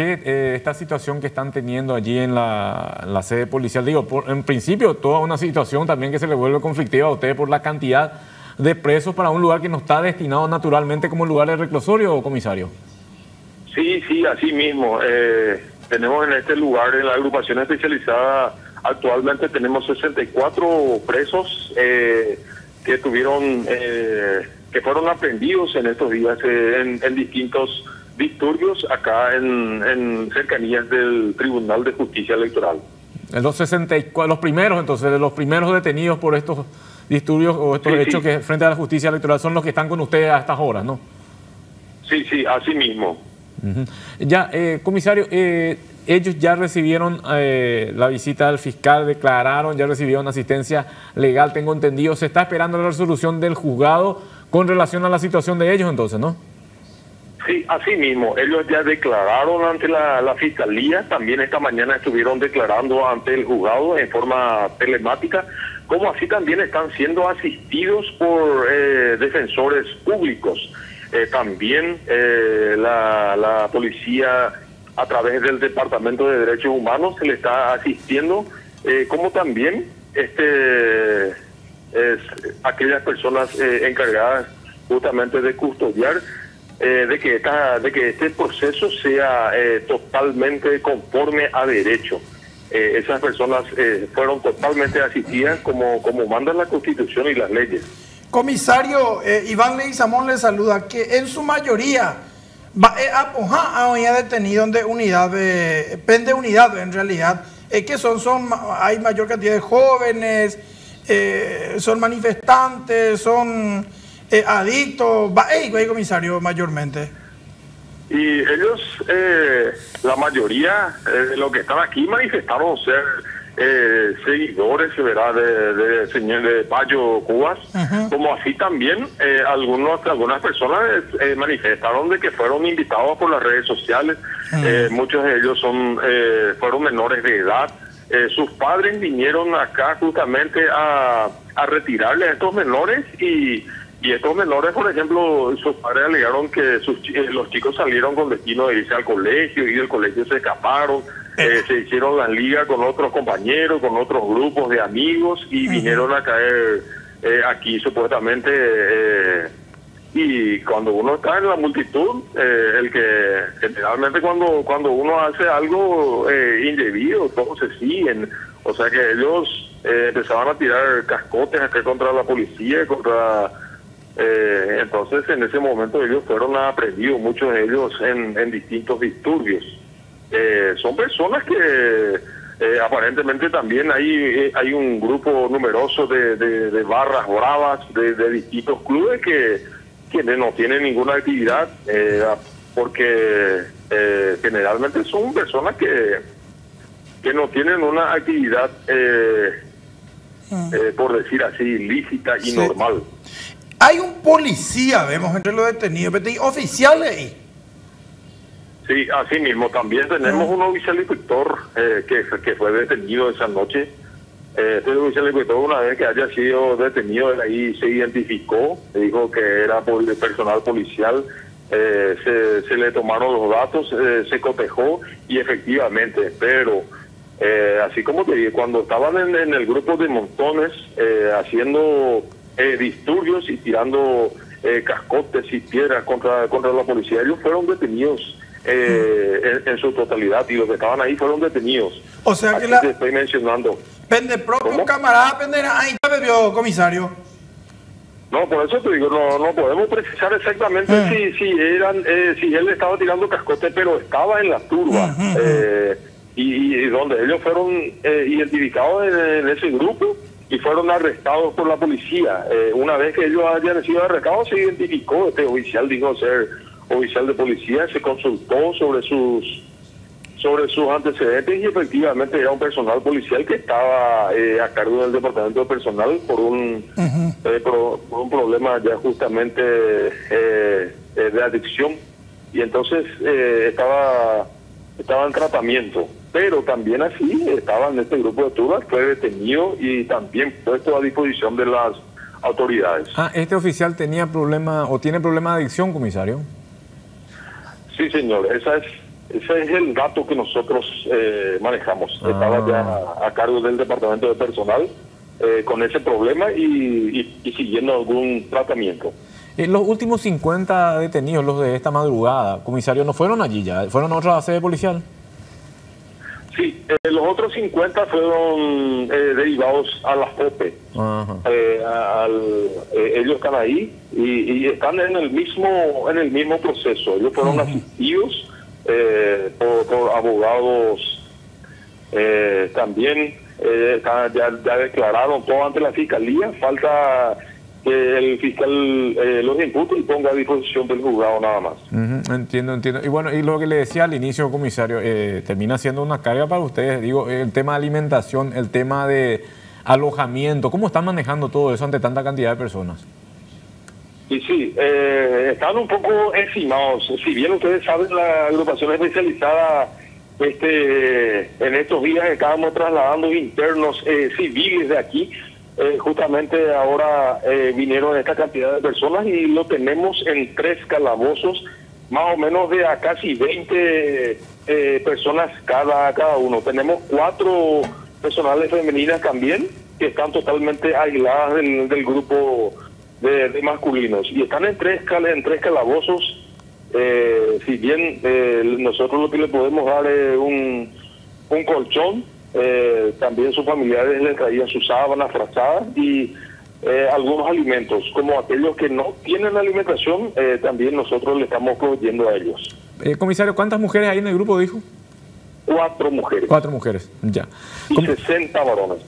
¿qué eh, esta situación que están teniendo allí en la, sede policial? Digo, en principio, toda una situación también que se le vuelve conflictiva a ustedes por la cantidad de presos para un lugar que no está destinado naturalmente como lugar de reclusorio, comisario. Sí, sí, así mismo. Eh, tenemos en este lugar, en la agrupación especializada, actualmente tenemos 64 presos eh, que tuvieron, eh, que fueron aprendidos en estos días en, distintos disturbios acá en, cercanías del Tribunal de Justicia Electoral. Los 64, los primeros entonces, de los primeros detenidos por estos disturbios o estos hechos que frente a la justicia electoral son los que están con ustedes a estas horas, ¿no? Sí, sí, así mismo. Ya, eh, comisario, eh, ellos ya recibieron eh, la visita del fiscal, declararon, ya recibieron asistencia legal, tengo entendido. Se está esperando la resolución del juzgado con relación a la situación de ellos entonces, ¿no? Sí, así mismo. Ellos ya declararon ante la, fiscalía, también esta mañana estuvieron declarando ante el juzgado en forma telemática, como así también están siendo asistidos por defensores públicos. Eh, también eh, la, policía a través del Departamento de Derechos Humanos se le está asistiendo, eh, como también este es aquellas personas encargadas justamente de custodiar de que esta, de que este proceso sea totalmente conforme a derecho. esas personas fueron totalmente asistidas como, como manda la Constitución y las leyes. Comisario eh, Iván Leguizamón le saluda, que en su mayoría va eh, a había detenido de unidad, de, pende unidad en realidad, es que son, son, hay mayor cantidad de jóvenes, eh, son manifestantes, son adictos, va, hey, comisario, mayormente. Y ellos, la mayoría de los que están aquí manifestaron ser eh, seguidores ¿verdad? de, de señor de Payo Cubas, como así también eh, algunos, algunas personas eh, manifestaron de que fueron invitados por las redes sociales, eh, muchos de ellos son fueron menores de edad, sus padres vinieron acá justamente a, a retirarle a estos menores y y estos menores, por ejemplo, sus padres alegaron que sus, los chicos salieron con destino de irse al colegio y del colegio se escaparon. Eh, se hicieron la liga con otros compañeros, con otros grupos de amigos y vinieron a caer eh, aquí supuestamente. Eh, y cuando uno está en la multitud, el que generalmente cuando cuando uno hace algo indebido, todos se siguen. O sea que ellos empezaban a tirar cascotes acá contra la policía, contra... entonces en ese momento ellos fueron aprendidos, muchos de ellos en, en distintos disturbios. Eh, son personas que eh, aparentemente también hay, eh, hay un grupo numeroso de, barras bravas de, distintos clubes que, que no tienen ninguna actividad porque generalmente son personas que, que no tienen una actividad, mm. por decir así, lícita y normal. Hay un policía, vemos, entre los detenidos, oficiales Sí, así mismo. También tenemos un oficial inspector eh, que, que fue detenido esa noche. Eh, este inspector, una vez que haya sido detenido, ahí se identificó, dijo que era personal policial. Eh, se, se, le tomaron los datos, eh, se cotejó y efectivamente, pero así como te dije, cuando estaban en, el grupo de montones haciendo disturbios y tirando cascotes y piedras contra, contra la policía, ellos fueron detenidos eh, en, su totalidad y los que estaban ahí fueron detenidos. O sea que la... estoy mencionando. Pende propio camarada, pende... Ahí bebió, comisario. No, por eso te digo, no, no podemos precisar exactamente mm. si, si eran, eh, si él estaba tirando cascote, pero estaba en la turba. eh, y, donde ellos fueron eh, identificados en, ese grupo y fueron arrestados por la policía. Eh, una vez que ellos hayan sido arrestados, se identificó, este oficial dijo ser oficial de policía, se consultó sobre sus sobre sus antecedentes y efectivamente era un personal policial que estaba eh, a cargo del departamento de personal por un eh, por, un problema ya justamente eh, de adicción y entonces estaba estaba en tratamiento pero también así estaba en este grupo de turbas fue detenido y también puesto a disposición de las autoridades. Ah, este oficial tenía problema o tiene problema de adicción, comisario. Sí, señor, esa es Ese es el dato que nosotros eh, manejamos. Estaba ya Ah. a cargo del departamento de personal eh, con ese problema y, y- y siguiendo algún tratamiento. Eh, los últimos 50 detenidos, los de esta madrugada, comisario, no fueron allí ya, fueron a otra sede policial. Sí, eh, los otros 50 fueron eh, derivados a la FOPE. Ajá. Eh, al- ellos están ahí y, y están en el mismo en el mismo proceso. Ellos fueron asistidos eh, por, por abogados eh, también. eh, están- ya, ya declararon todo ante la fiscalía. Falta que el fiscal eh, los impute y ponga a disposición del juzgado nada más. Entiendo, entiendo. Y bueno, y lo que le decía al inicio, comisario, eh, termina siendo una carga para ustedes. Digo, el tema de alimentación, el tema de alojamiento, ¿cómo están manejando todo eso ante tanta cantidad de personas? Y sí, eh, están un poco encimados. Si bien ustedes saben, la agrupación especializada este, en estos días estábamos trasladando internos eh, civiles de aquí. Eh, justamente ahora eh, vinieron esta cantidad de personas y lo tenemos en tres calabozos, más o menos de a casi 20 eh, personas cada, cada uno. Tenemos cuatro personales femeninas también que están totalmente aisladas del, del grupo de, de masculinos y están en tres, cal- en tres calabozos. Eh, si bien eh, nosotros lo que le podemos dar es un, un colchón, eh, también sus familiares le traían sus sábanas frazadas y eh, algunos alimentos, como aquellos que no tienen alimentación, eh, también nosotros le estamos proveyendo a ellos. Eh, comisario, ¿cuántas mujeres hay en el grupo, dijo? Cuatro mujeres Cuatro mujeres, ya. y Com- 60 varones.